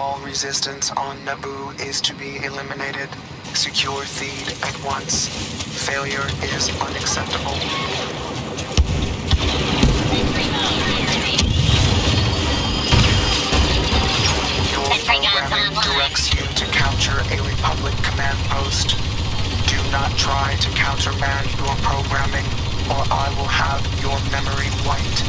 All resistance on Naboo is to be eliminated. Secure Theed at once. Failure is unacceptable. Your programming directs you to capture a Republic command post. Do not try to countermand your programming, or I will have your memory wiped.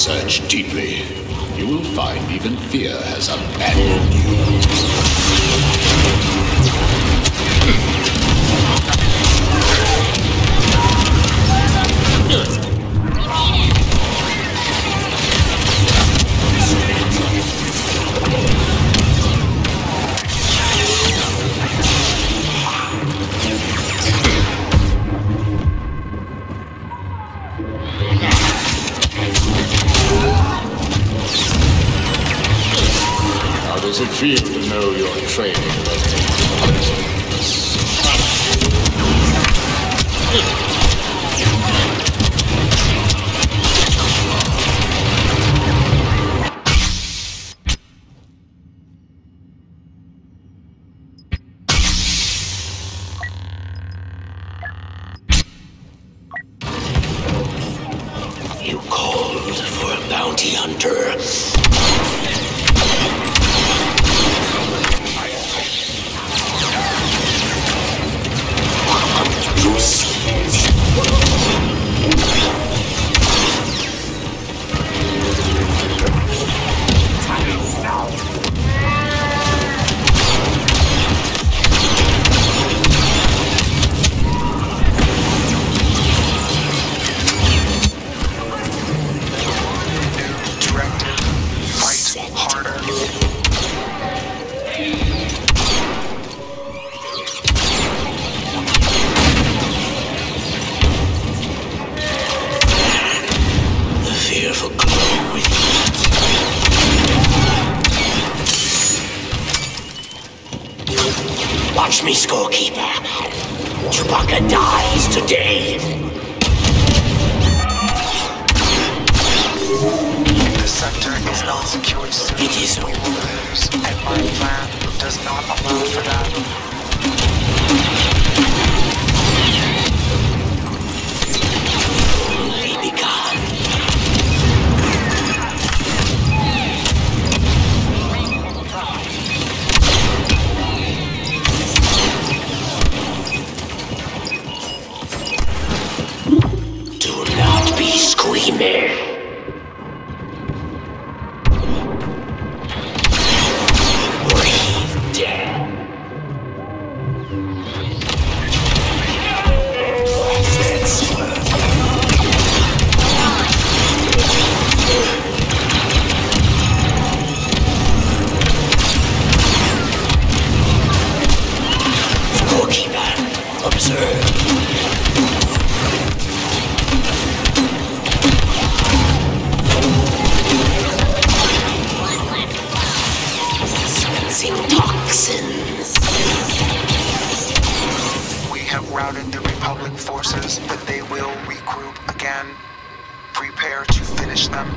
Search deeply, you will find even fear has abandoned you. Does it feel to know your training? You called for a bounty hunter. You Watch me, scorekeeper. Chewbacca dies today. The sector is not secured. It is lose, and my plan does not allow for that. Routed the Republic forces, but they will regroup again. Prepare to finish them.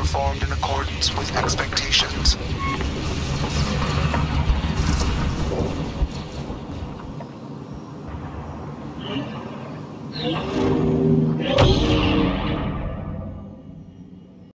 Performed in accordance with expectations.